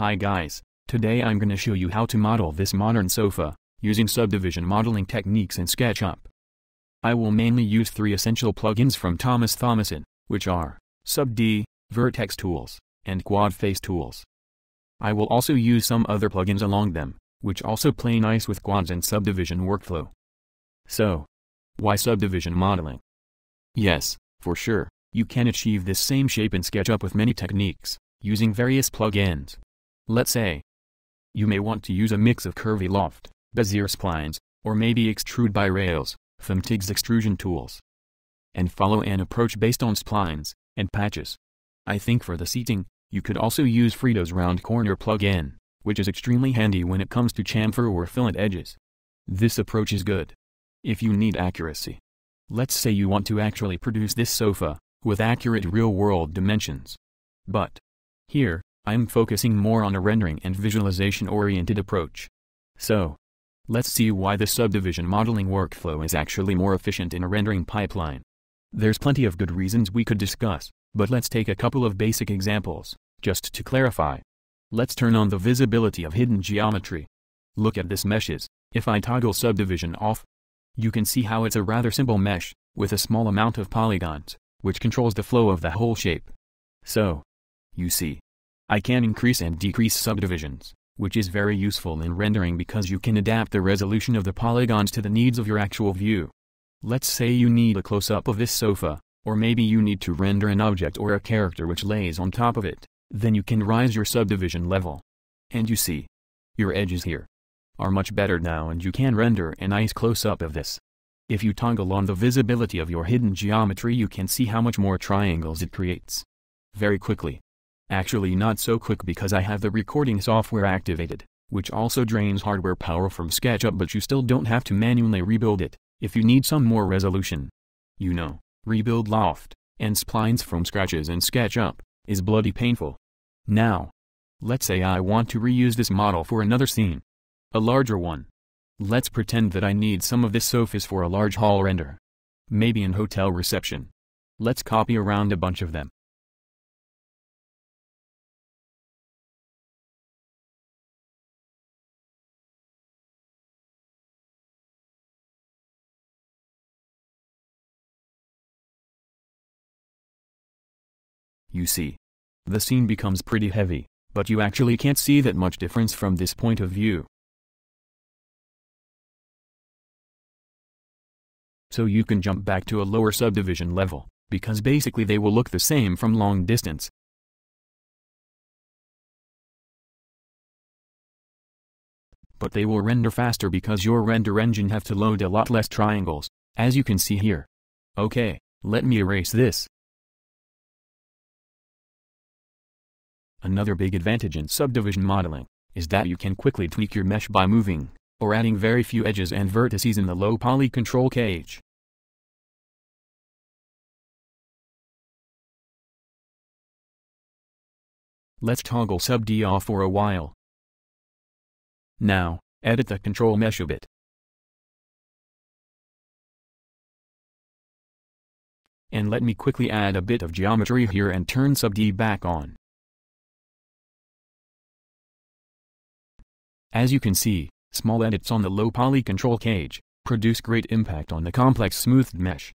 Hi guys, today I'm gonna show you how to model this modern sofa, using subdivision modeling techniques in SketchUp. I will mainly use three essential plugins from Thomas Thomassen, which are SubD, Vertex Tools, and Quad Face Tools. I will also use some other plugins along them, which also play nice with quads and subdivision workflow. So, why subdivision modeling? Yes, for sure, you can achieve this same shape in SketchUp with many techniques, using various plugins. Let's say, you may want to use a mix of Curviloft, Bezier splines, or maybe extrude by rails, from TIG's extrusion tools. And follow an approach based on splines, and patches. I think for the seating, you could also use Fredo's round corner plugin, which is extremely handy when it comes to chamfer or fillet edges. This approach is good. If you need accuracy. Let's say you want to actually produce this sofa, with accurate real-world dimensions. But, here, I'm focusing more on a rendering and visualization-oriented approach. So, let's see why the subdivision modeling workflow is actually more efficient in a rendering pipeline. There's plenty of good reasons we could discuss, but let's take a couple of basic examples, just to clarify. Let's turn on the visibility of hidden geometry. Look at this meshes, if I toggle subdivision off, you can see how it's a rather simple mesh, with a small amount of polygons, which controls the flow of the whole shape. So, you see, I can increase and decrease subdivisions, which is very useful in rendering because you can adapt the resolution of the polygons to the needs of your actual view. Let's say you need a close-up of this sofa, or maybe you need to render an object or a character which lays on top of it, then you can rise your subdivision level. And you see, your edges here are much better now and you can render a nice close-up of this. If you toggle on the visibility of your hidden geometry you can see how much more triangles it creates. Very quickly. Actually not so quick because I have the recording software activated, which also drains hardware power from SketchUp but you still don't have to manually rebuild it, if you need some more resolution. You know, rebuild loft, and splines from scratches in SketchUp, is bloody painful. Now, let's say I want to reuse this model for another scene. A larger one. Let's pretend that I need some of this sofas for a large hall render. Maybe in hotel reception. Let's copy around a bunch of them. You see. The scene becomes pretty heavy, but you actually can't see that much difference from this point of view. So you can jump back to a lower subdivision level, because basically they will look the same from long distance. But they will render faster because your render engine have to load a lot less triangles, as you can see here. Okay, let me erase this. Another big advantage in subdivision modeling is that you can quickly tweak your mesh by moving or adding very few edges and vertices in the low poly control cage. Let's toggle sub-D off for a while. Now, edit the control mesh a bit. And let me quickly add a bit of geometry here and turn sub-D back on. As you can see, small edits on the low poly control cage produce great impact on the complex smoothed mesh.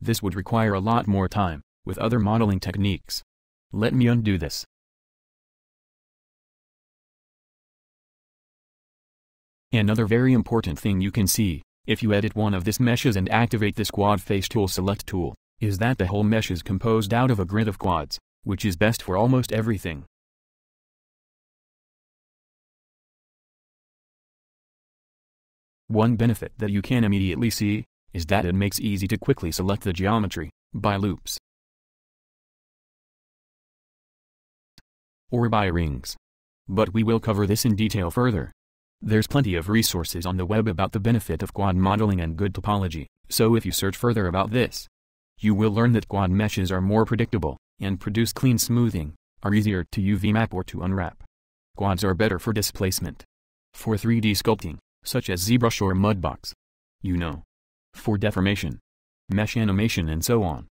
This would require a lot more time, with other modeling techniques. Let me undo this. Another very important thing you can see, if you edit one of these meshes and activate this quad face tool select tool, is that the whole mesh is composed out of a grid of quads, which is best for almost everything. One benefit that you can immediately see, is that it makes easy to quickly select the geometry, by loops. Or by rings. But we will cover this in detail further. There's plenty of resources on the web about the benefit of quad modeling and good topology, so if you search further about this, you will learn that quad meshes are more predictable, and produce clean smoothing, are easier to UV map or to unwrap. Quads are better for displacement. For 3D sculpting, such as ZBrush or Mudbox. You know. For deformation, mesh animation and so on.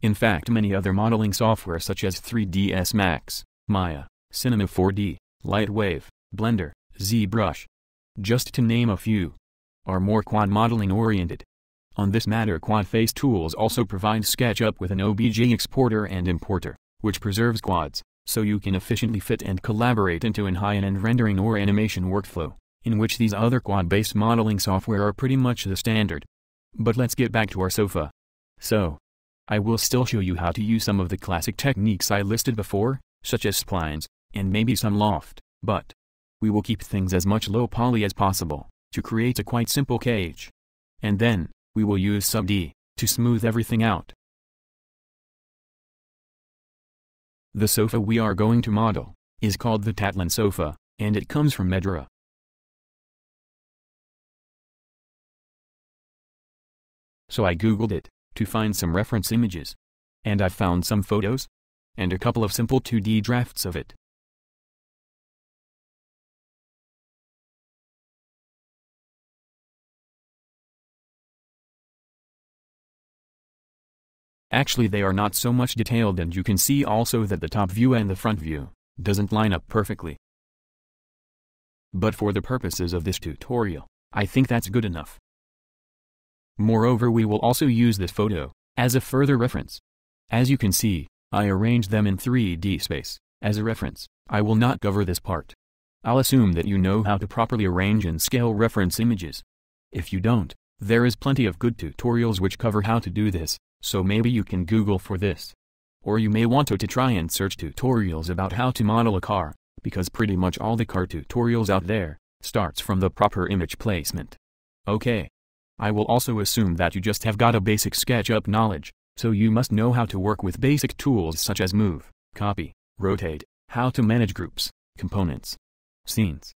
In fact many other modeling software such as 3ds Max, Maya, Cinema 4D, Lightwave, Blender, ZBrush, just to name a few, are more quad modeling oriented. On this matter QuadFace Tools also provides SketchUp with an OBJ exporter and importer, which preserves quads, so you can efficiently fit and collaborate into an high-end rendering or animation workflow, in which these other quad-based modeling software are pretty much the standard. But let's get back to our sofa. So, I will still show you how to use some of the classic techniques I listed before, such as splines, and maybe some loft, but we will keep things as much low poly as possible, to create a quite simple cage. And then, we will use sub-D, to smooth everything out. The sofa we are going to model, is called the Tatlin sofa, and it comes from Edra. So I googled it, to find some reference images. And I found some photos, and a couple of simple 2D drafts of it. Actually they are not so much detailed and you can see also that the top view and the front view doesn't line up perfectly. But for the purposes of this tutorial, I think that's good enough. Moreover we will also use this photo, as a further reference. As you can see, I arranged them in 3D space, as a reference, I will not cover this part. I'll assume that you know how to properly arrange and scale reference images. If you don't, there is plenty of good tutorials which cover how to do this, so maybe you can Google for this. Or you may want to, try and search tutorials about how to model a car, because pretty much all the car tutorials out there, starts from the proper image placement. Okay. I will also assume that you just have got a basic SketchUp knowledge, so you must know how to work with basic tools such as move, copy, rotate, how to manage groups, components, scenes,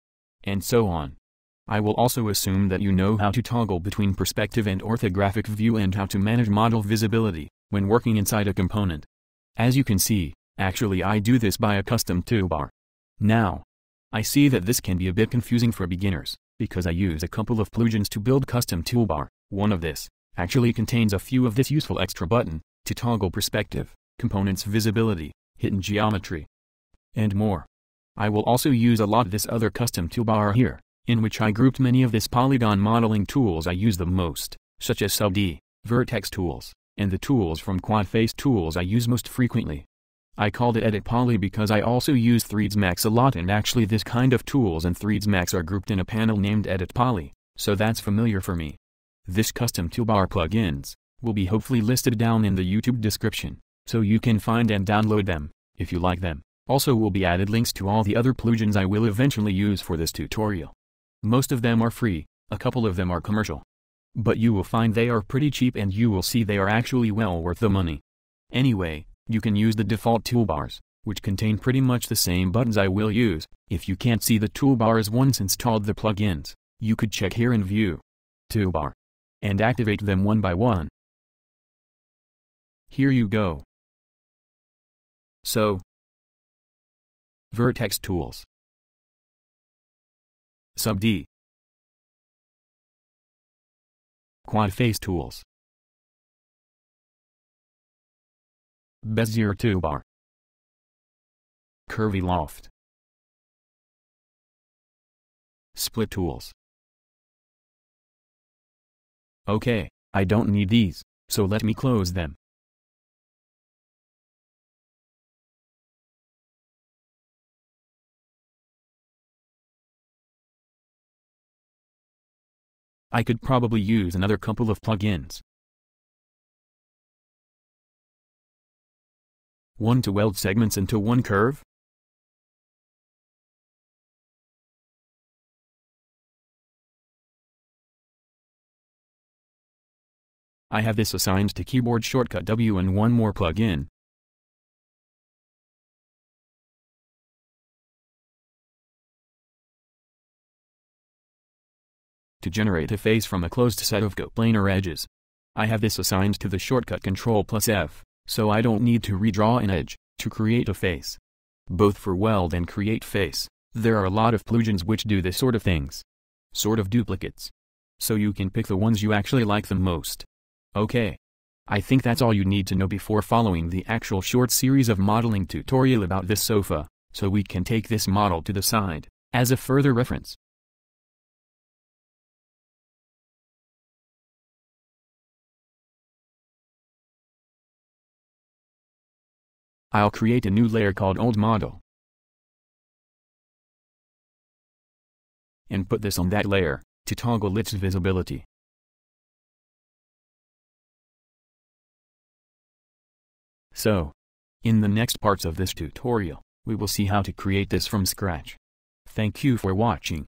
and so on. I will also assume that you know how to toggle between perspective and orthographic view and how to manage model visibility, when working inside a component. As you can see, actually I do this by a custom toolbar. Now, I see that this can be a bit confusing for beginners, because I use a couple of plugins to build custom toolbar. One of this, actually contains a few of this useful extra button, to toggle perspective, components visibility, hidden geometry, and more. I will also use a lot this other custom toolbar here, in which I grouped many of this polygon modeling tools I use the most, such as Sub-D, Vertex tools, and the tools from QuadFace tools I use most frequently. I called it Edit Poly because I also use 3ds Max a lot and actually this kind of tools and 3ds Max are grouped in a panel named Edit Poly, so that's familiar for me. This custom toolbar plugins will be hopefully listed down in the YouTube description, so you can find and download them, if you like them. Also will be added links to all the other plugins I will eventually use for this tutorial. Most of them are free, a couple of them are commercial. But you will find they are pretty cheap and you will see they are actually well worth the money. Anyway, you can use the default toolbars, which contain pretty much the same buttons I will use. If you can't see the toolbars once installed the plugins, you could check here in View, Toolbar, and activate them one by one. Here you go. So, Vertex Tools Sub D. Quad face tools. Bezier toolbar. Curviloft. Split tools. Okay, I don't need these, so let me close them. I could probably use another couple of plugins. One to weld segments into one curve? I have this assigned to keyboard shortcut W and one more plugin, to generate a face from a closed set of coplanar edges. I have this assigned to the shortcut Ctrl plus F, so I don't need to redraw an edge, to create a face. Both for weld and create face, there are a lot of plugins which do this sort of things. Sort of duplicates. So you can pick the ones you actually like the most. Okay, I think that's all you need to know before following the actual short series of modeling tutorial about this sofa, so we can take this model to the side, as a further reference. I'll create a new layer called old model. And put this on that layer, to toggle its visibility. So, in the next parts of this tutorial, we will see how to create this from scratch. Thank you for watching.